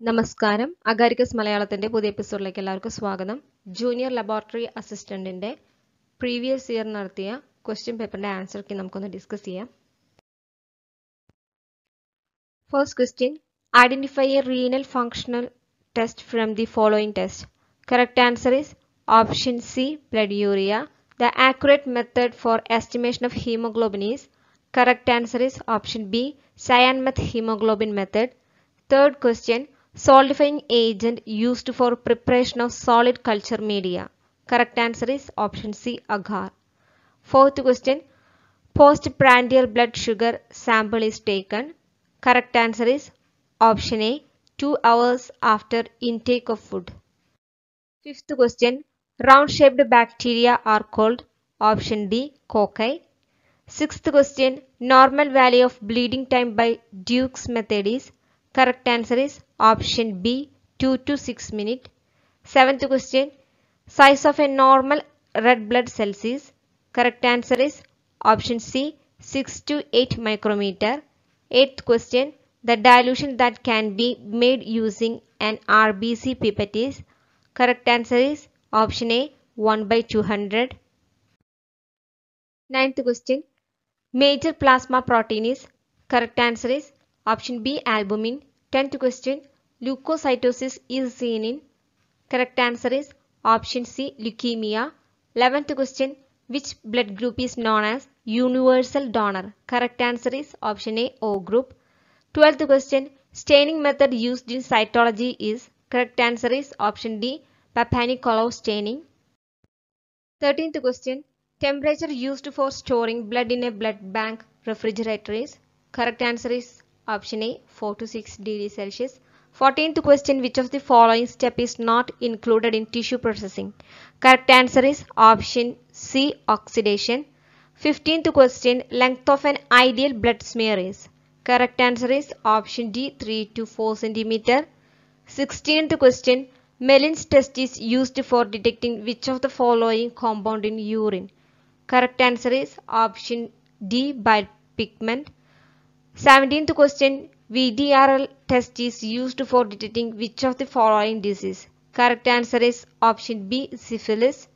നമസ്കാരം. അഗാരിക്കസ് മലയാളത്തിന്റെ പുതിയ എപ്പിസോഡിലേക്ക് എല്ലാവർക്കും സ്വാഗതം. ജൂനിയർ ലബോറട്ടറി അസിസ്റ്റന്റിന്റെ പ്രീവിയസ് ഇയർ നടത്തിയ ക്വസ്റ്റ്യൻ പേപ്പറിന്റെ ആൻസർക്ക് നമുക്കൊന്ന് ഡിസ്കസ് ചെയ്യാം. First question identify a renal functional test from the following test correct answer is option C blood urea the accurate method for estimation of haemoglobin is correct answer is option B cyanmethaemoglobin method third question solidifying agent used for preparation of solid culture media. Correct answer is option C agar fourth question. Postprandial blood sugar sample is taken. Correct answer is option A 2 hours after intake of food. Fifth question. Round shaped bacteria are called option D cocci. Sixth question. Normal value of bleeding time by Duke's method is correct answer is option B 2 to 6 minute. Seventh question Size of a normal red blood cells is correct answer is option C 6 to 8 micrometer. Eighth question The dilution that can be made using an RBC pipette is correct answer is option A 1 by 200. Ninth question Major plasma protein is correct answer is option B albumin. 10th question leukocytosis is seen in correct answer is option C leukemia. 11th question which blood group is known as universal donor correct answer is option A O group. 12th question staining method used in cytology is correct answer is option D Papanicolaou staining. 13th question Temperature used for storing blood in a blood bank refrigerator is correct answer is option A 4 to 6 degrees Celsius. 14th question Which of the following step is not included in tissue processing? Correct answer is option C oxidation. 15th question Length of an ideal blood smear is correct answer is option D 3 to 4 centimeter. 16th question Gmelin's test is used for detecting which of the following compound in urine. Correct answer is option D bile pigment. 17th question VDRL test is used for detecting which of the following disease. Correct answer is option B syphilis.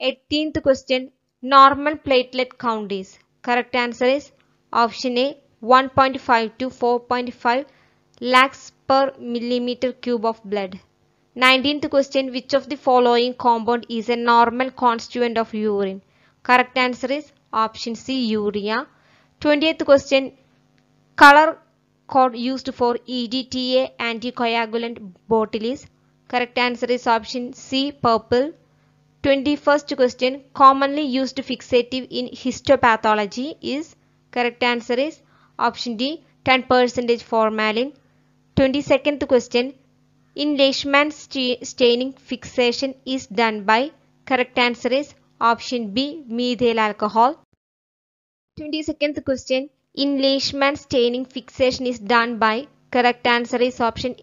18th question normal platelet count is. Correct answer is option A 1.5 to 4.5 lakhs per millimeter cube of blood. 19th question Which of the following compound is a normal constituent of urine? Correct answer is option C urea. 20th question Color code used for EDTA anticoagulant bottle is correct answer is option C purple. 21st question Commonly used fixative in histopathology is correct answer is option D 10% formalin. 22nd question in Leishman staining fixation is done by correct answer is option B methyl alcohol. 22nd question in Leishman staining fixation is done by correct answer is option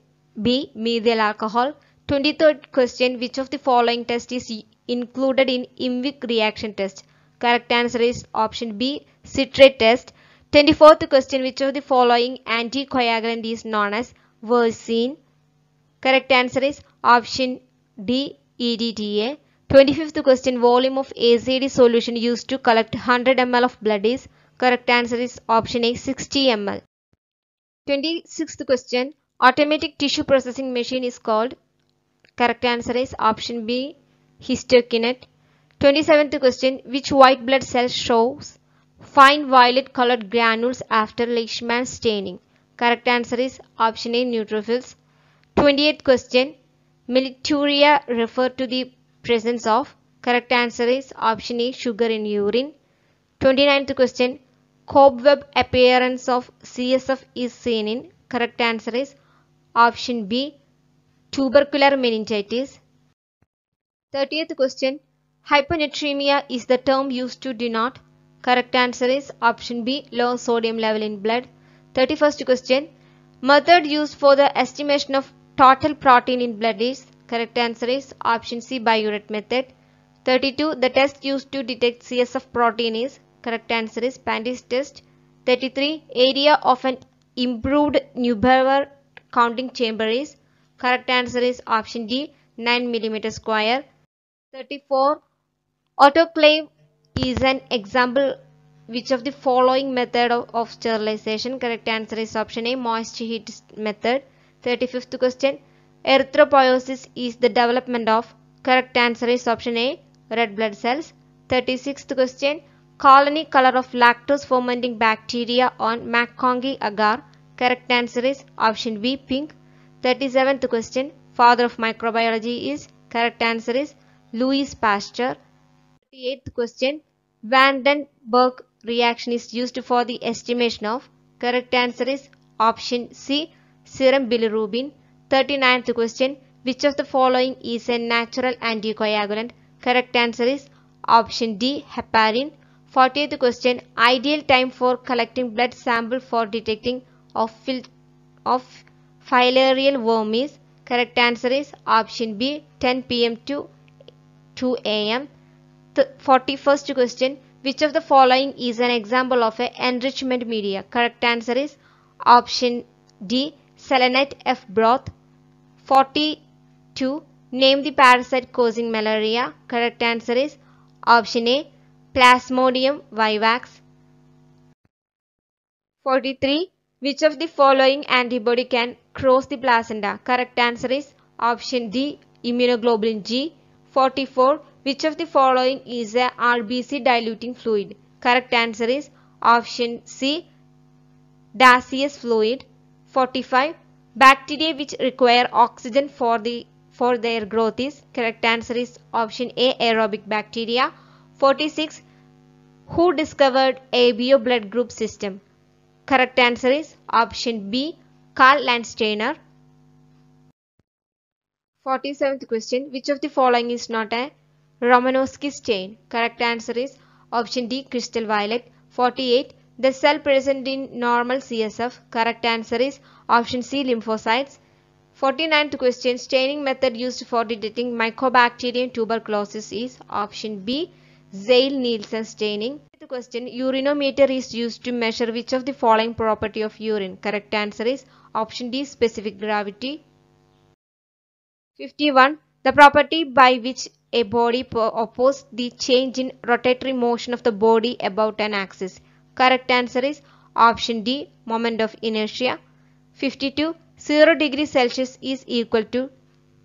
B methyl alcohol. 23rd question which of the following test is included in IMVIC reaction test? Correct answer is option B citrate test. 24th question which of the following anticoagulant is known as Versene? Correct answer is option D EDTA. 25th question volume of ACD solution used to collect 100 ml of blood is correct answer is option A 60 ml. 26th question automatic tissue processing machine is called correct answer is option B histokinette. 27th question which white blood cell shows fine violet colored granules after Leishman staining? Correct answer is option A neutrophils. 28th question Mellituria refer to the presence of correct answer is option A sugar in urine. 29th question cobweb appearance of CSF is seen in correct answer is option B tubercular meningitis. 30th question hyponatremia is the term used to denote correct answer is option B low sodium level in blood. 31st question method used for the estimation of total protein in blood is correct answer is option C biuret method 32 the test used to detect CSF protein is correct answer is Pandy's test 33 area of an improved Neubauer counting chamber is? Correct answer is option D 9 mm square. 34. Autoclave is an example which of the following method of, of sterilization? Correct answer is option A moist heat method. 35th question. Erythropoiesis is the development of. Correct answer is option A red blood cells. 36th question. Colony color of lactose fermenting bacteria on MacConkey agar. Correct answer is option B pink. 37th question. Father of microbiology is. Correct answer is Louis Pasteur. 38th question. Van den Bergh reaction is used for the estimation of. Correct answer is option C serum bilirubin. 39th question. Which of the following is a natural anticoagulant? Correct answer is option D heparin. 40th question. Ideal time for collecting blood sample for detecting of, of filarial worm is. Correct answer is option B 10 pm to 2 am. 41st question. Which of the following is an example of a enrichment media? Correct answer is option D selenite F broth. 42. Name the parasite causing malaria. Correct answer is option A Plasmodium vivax. 43. Which of the following antibody can cross the placenta? Correct answer is option D immunoglobulin G. 44. Which of the following is a RBC diluting fluid? Correct answer is option C gaseous fluid. 45. Bacteria which require oxygen for the for their growth is correct answer is option A aerobic bacteria. 46. Who discovered ABO blood group system? Correct answer is option B Karl Landsteiner. 47th question Which of the following is not a Romanowsky stain? Correct answer is option D crystal violet. 48. The cell present in normal CSF. Correct answer is option C lymphocytes. 49th question staining method used for detecting mycobacterium tuberculosis is option B Ziehl-Neelsen staining. The question urinometer is used to measure which of the following property of urine. Correct answer is option D specific gravity. 51. The property by which a body opposes the change in rotatory motion of the body about an axis. Correct answer is option D moment of inertia. 52. 0 degree Celsius is equal to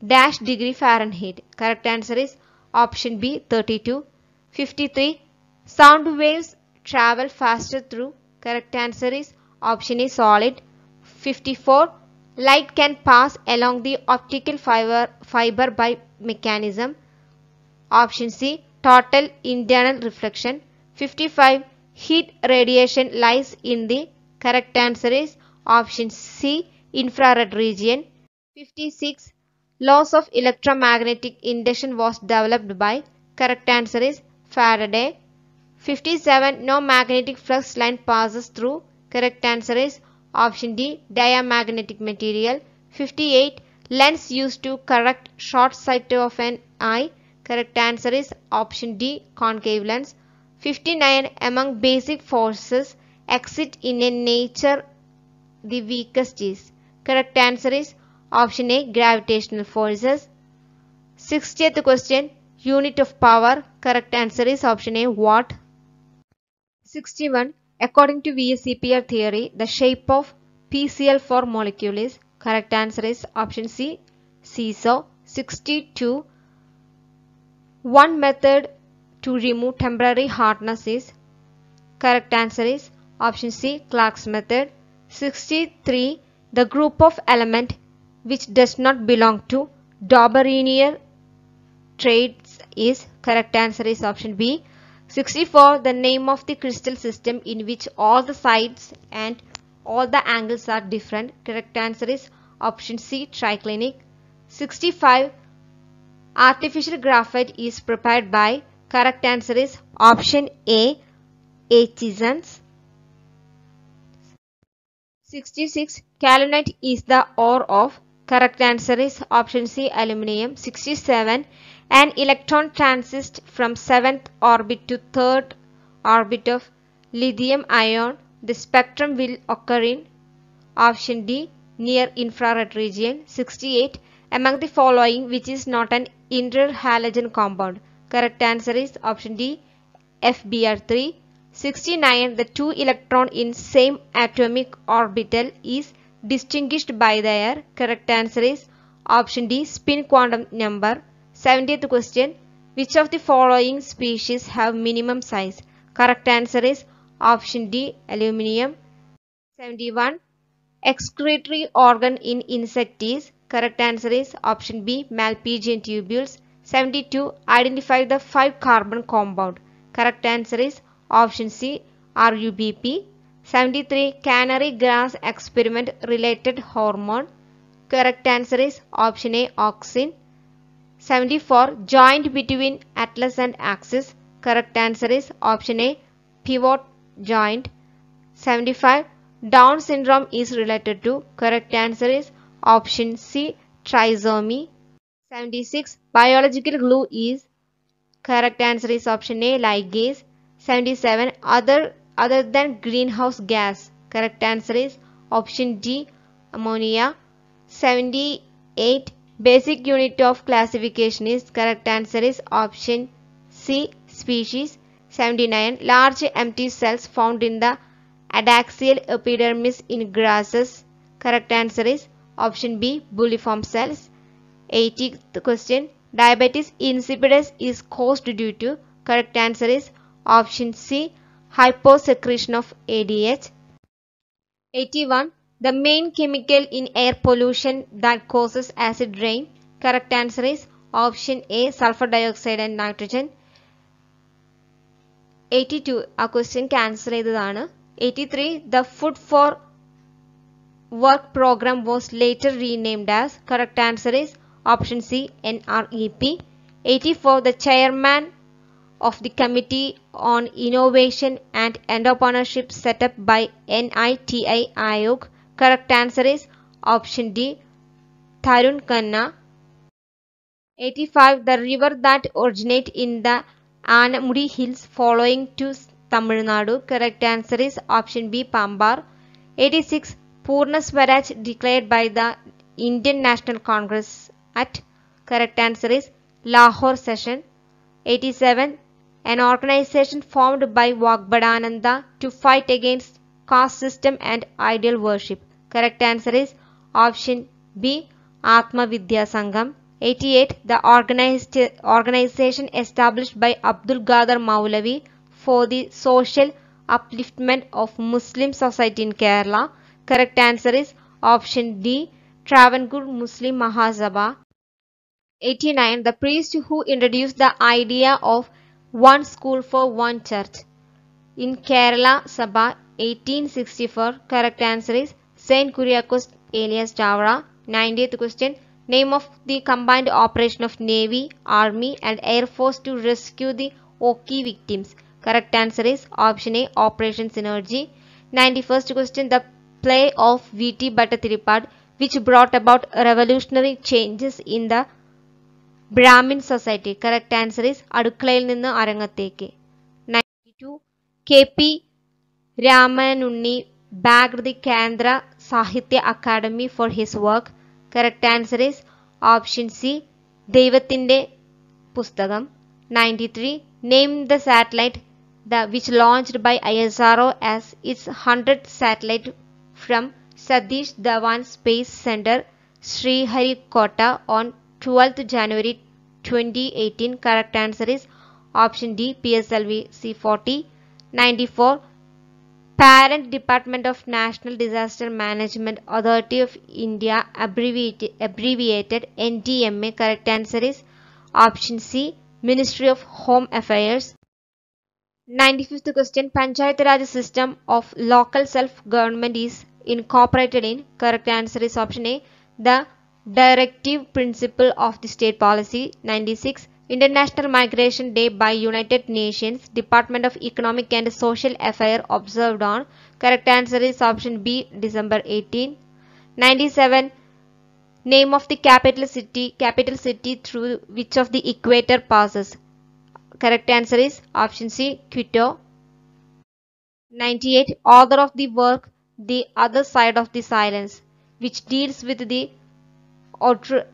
dash degree Fahrenheit. Correct answer is option B 32. 53. Sound waves travel faster through. Correct answer is option A solid. 54. Light can pass along the optical fiber, fiber by mechanism. Option C total internal reflection. 55. Heat radiation lies in the correct answer is option C infrared region. 56. Laws of electromagnetic induction was developed by correct answer is Faraday. 57. No magnetic flux line passes through. Correct answer is option D diamagnetic material. 58. Lens used to correct short sight of an eye. Correct answer is option D concave lens. 59. Among basic forces exit in a nature the weakest is. Correct answer is option A gravitational forces. 60th question unit of power. Correct answer is option A watt. 61. According to VSEPR theory, the shape of PCl4 molecule is correct answer is option C seesaw. 62. One method to remove temporary hardness is correct answer is option C Clark's method. 63. The group of element which does not belong to Döbereiner triads is correct answer is option B. 64. The name of the crystal system in which all the sides and all the angles are different. Correct answer is option C triclinic. 65. Artificial graphite is prepared by correct answer is option A Acheson. 66. Kaolinite is the ore of correct answer is option C aluminium. 67. An electron transits from 7th orbit to 3rd orbit of lithium ion. The spectrum will occur in option D near infrared region. 68. Among the following, which is not an interhalogen compound? Correct answer is option D, FBr3. 69. The two electron in same atomic orbital is distinguished by their correct answer is option D, spin quantum number. 70th question. Which of the following species have minimum size? Correct answer is option D, aluminium. 71. Excretory organ in insect is correct answer is option B Malpighian tubules. 72. Identify the 5 carbon compound. Correct answer is option C RUBP. 73. Canary grass experiment related hormone. Correct answer is option A auxin. 74. Joint between atlas and axis. Correct answer is option A pivot joint. 75. Down syndrome is related to. Correct answer is option C trisomy. 76. Biological glue is. Correct answer is option A ligase. 77. Other other than greenhouse gas. Correct answer is option D ammonia. 78. Basic unit of classification is correct answer is option C species. 79. Large empty cells found in the adaxial epidermis in grasses. Correct answer is option B bulliform cells. 80th question. Diabetes insipidus is caused due to correct answer is option C hyposecretion of ADH. 81. The main chemical in air pollution that causes acid rain. Correct answer is option A sulfur dioxide and nitrogen. 82 ആ question cancel ചെയ്തതാണ് 83 the food for work program was later renamed as correct answer is option C NREP 84 the chairman of the committee on innovation and entrepreneurship set up by NITI Aayog. Correct answer is option D Tarun Khanna. 85 the river that originate in the Anamudi hills following to Tamil Nadu. Correct answer is option B Pambar. 86 Purna Swaraj declared by the Indian National Congress at correct answer is Lahore session 87 an organization formed by Vagbhatananda to fight against caste system and ideal worship. Correct answer is option B Atma Vidya Sangam. 88 the organized organization established by Abdul Khader Maulavi for the social upliftment of Muslim society in Kerala. Correct answer is option D Travancore Muslim Mahasabha 89 the priest who introduced the idea of one school for one church. In Kerala Sabha 1864 correct answer is Saint Kuriakose Elias Chavara 90th question. Name of the combined operation of Navy, Army and Air Force to rescue the Ockhi victims. Correct answer is option A Operation Synergy. 91st question the play of V.T. Bhattathiripad which brought about revolutionary changes in the Brahmin society. Correct answer is അടുക്കളയിൽ നിന്ന് അരങ്ങത്തേക്ക്. Ninety two K P Ramanunni ബാഗ്രതി Kendra Sahitya Akademi for his work correct answer is option C ദൈവത്തിന്റെ പുസ്തകം. Ninety three name the satellite the which launched by I S R O as its hundred satellite from Satish Dhawan space centre Sriharikota on 12th January 2018. Correct answer is option D, PSLV C40. 94. Parent Department of National Disaster Management Authority of India, abbreviated, NDMA. Correct answer is option C, Ministry of Home Affairs. 95th question Panchayat Raj system of local self government is incorporated in correct answer is option A the directive principle of the state policy 96 International Migration Day by United Nations Department of Economic and Social Affairs observed on. Correct answer is option B December 18 97 name of the capital city capital city through which of the equator passes. Correct answer is option C Quito. 98 author of the work the other side of the silence which deals with the Autrocities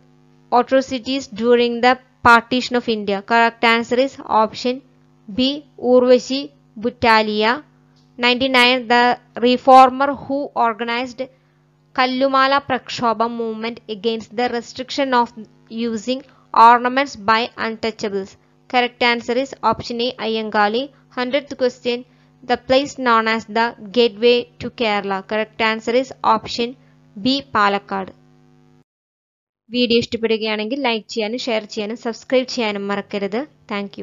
atrocities during the partition of India. Correct answer is option B. Urvashi Butalia. 99. The reformer who organized Kallumala Prakshobha movement against the restriction of using ornaments by untouchables. Correct answer is option A. Ayyankali. 100th question. The place known as the gateway to Kerala. Correct answer is option B. Palakkad. Video ഇഷ്ടപ്പെടുകയാണെങ്കിൽ like ചെയ്യാനും share ചെയ്യാനും subscribe ചെയ്യാനും മറക്കരുത്. Thank